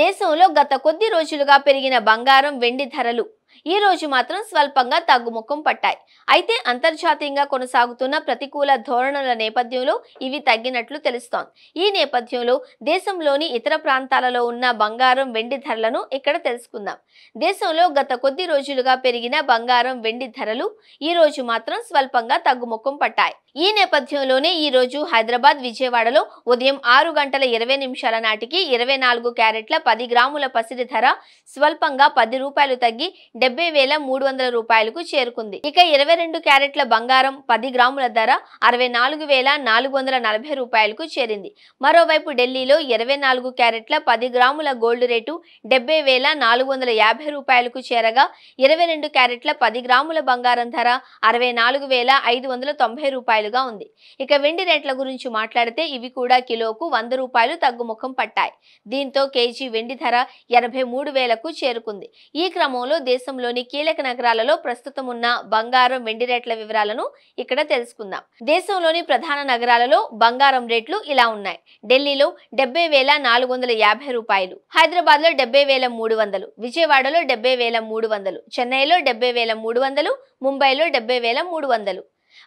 దేశంలో గత కొద్ది రోజులుగా పెరిగిన బంగారం వెండి ధరలు ఈ రోజు మాత్రం స్వల్పంగా తగ్గుముఖం పట్టాయి. అయితే అంతర్జాతీయంగా కొనసాగుతున్న ప్రతికూల ధోరణుల నేపథ్యంలో ఇవి తగ్గినట్లు తెలుస్తోంది. ఈ నేపథ్యంలో దేశంలోని ఇతర ప్రాంతాలలో ఉన్న బంగారం వెండి ధరలను ఇక్కడ తెలుసుకుందాం. దేశంలో గత కొద్ది రోజులుగా పెరిగిన బంగారం వెండి ధరలు ఈ రోజు మాత్రం స్వల్పంగా తగ్గుముఖం పట్టాయి. ఈ నేపథ్యంలోనే ఈ రోజు హైదరాబాద్ విజయవాడలో ఉదయం ఆరు గంటల ఇరవై నిమిషాల నాటికి ఇరవై నాలుగు క్యారెట్ల పది గ్రాముల పసిడి ధర స్వల్పంగా పది రూపాయలు తగ్గి డెబ్బై వేల మూడు వందల రూపాయలకు చేరుకుంది. ఇక ఇరవై రెండు క్యారెట్ల బంగారం పది గ్రాముల ధర అరవై నాలుగు వేల నాలుగు వందల నలభై రూపాయలకు చేరింది. మరోవైపు ఢిల్లీలో ఇరవై నాలుగు క్యారెట్ల పది గ్రాముల గోల్డ్ రేటు డెబ్బై వేల నాలుగు వందల యాభై రూపాయలకు చేరగా ఇరవై రెండు క్యారెట్ల పది గ్రాముల బంగారం ధర అరవై నాలుగు వేల ఐదు వందల తొంభై రూపాయలు రూపాయలుగా ఉంది. ఇక వెండి రేట్ల గురించి మాట్లాడితే ఇవి కూడా కిలోకు వంద రూపాయలు తగ్గుముఖం పట్టాయి. దీంతో కేజీ వెండి ధర ఎనభై మూడు వేలకు చేరుకుంది. ఈ క్రమంలో దేశంలోని కీలక నగరాలలో ప్రస్తుతం ఉన్న బంగారం వెండి రేట్ల వివరాలను ఇక్కడ తెలుసుకుందాం. దేశంలోని ప్రధాన నగరాలలో బంగారం రేట్లు ఇలా ఉన్నాయి. ఢిల్లీలో డెబ్బై వేల నాలుగు వందల యాభై రూపాయలు హైదరాబాద్లో డెబ్బై వేల మూడు వందలు విజయవాడలో డెబ్బై వేల మూడు వందలు చెన్నైలో డెబ్బై వేల మూడు వందలు ముంబైలో డెబ్బై వేల మూడు వందలు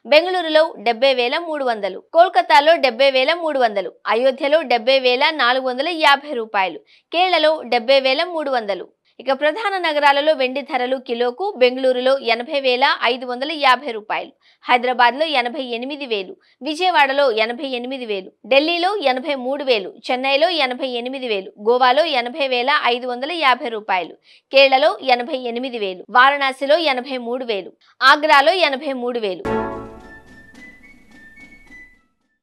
బెంగళూరులో డెబ్బై వేల మూడు వందలు కోల్కతాలో డెబ్బై వేల మూడు వందలు అయోధ్యలో డెబ్బై వేల నాలుగు వందల యాభై రూపాయలు కేరళలో డెబ్బై వేల మూడు వందలు. ఇక ప్రధాన నగరాలలో వెండి ధరలు కిలోకు బెంగళూరులో ఎనభై వేల ఐదు వందల యాభై రూపాయలు హైదరాబాద్లో ఎనభై ఎనిమిది వేలు విజయవాడలో ఎనభై ఎనిమిది వేలు ఢిల్లీలో ఎనభై మూడు వేలు చెన్నైలో ఎనభై ఎనిమిది వేలు గోవాలో ఎనభై వేల ఐదు వందల యాభై రూపాయలు కేరళలో ఎనభై ఎనిమిది వేలు వారణాసిలో ఎనభై మూడు వేలు ఆగ్రాలో ఎనభై మూడు వేలు.